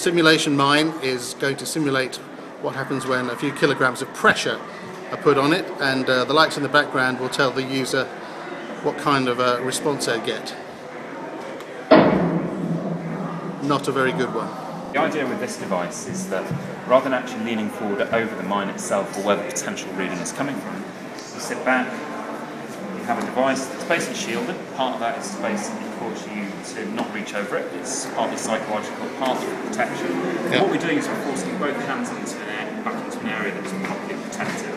Simulation mine is going to simulate what happens when a few kilograms of pressure are put on it and uh, the lights in the background will tell the user what kind of a response they get. Not a very good one. The idea with this device is that rather than actually leaning forward over the mine itself or where the potential reading is coming from, you sit back, have a device that's basically shielded. Part of that is to basically cause you to not reach over it. It's partly psychological, partly protection. Yeah. What we're doing is we're forcing both hands into an area, back into an area that's properly protected.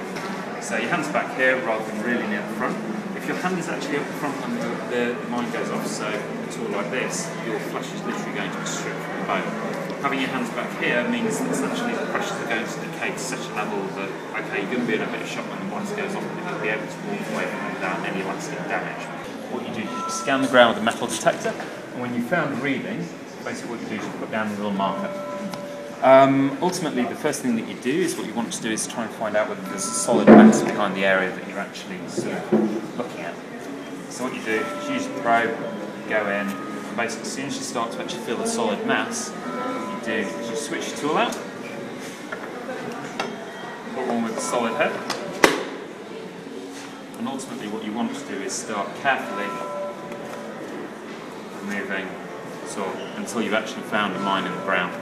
So your hand's back here rather than really near the front. If your hand is actually up front when the, the, the mine goes off, so it's all like this, your flesh is literally going to be stripped from the bone. Having your hands back here means that essentially the pressures are going to decay to such a level that, okay, you're going to be in a bit of shock when the blast goes off, but you'll be able to walk away from without any damage. What you do is you scan the ground with a metal detector, and when you found reading, basically what you do is you put down a little marker. Um, ultimately, the first thing that you do is what you want to do is try and find out whether there's a solid mass behind the area that you're actually sort of looking at. So what you do is you use the probe, go in, and basically as soon as you start to actually feel a solid mass, what you do is you switch your tool out, put one with a solid head, and ultimately what you want to do is start carefully moving of until you've actually found a mine in the ground.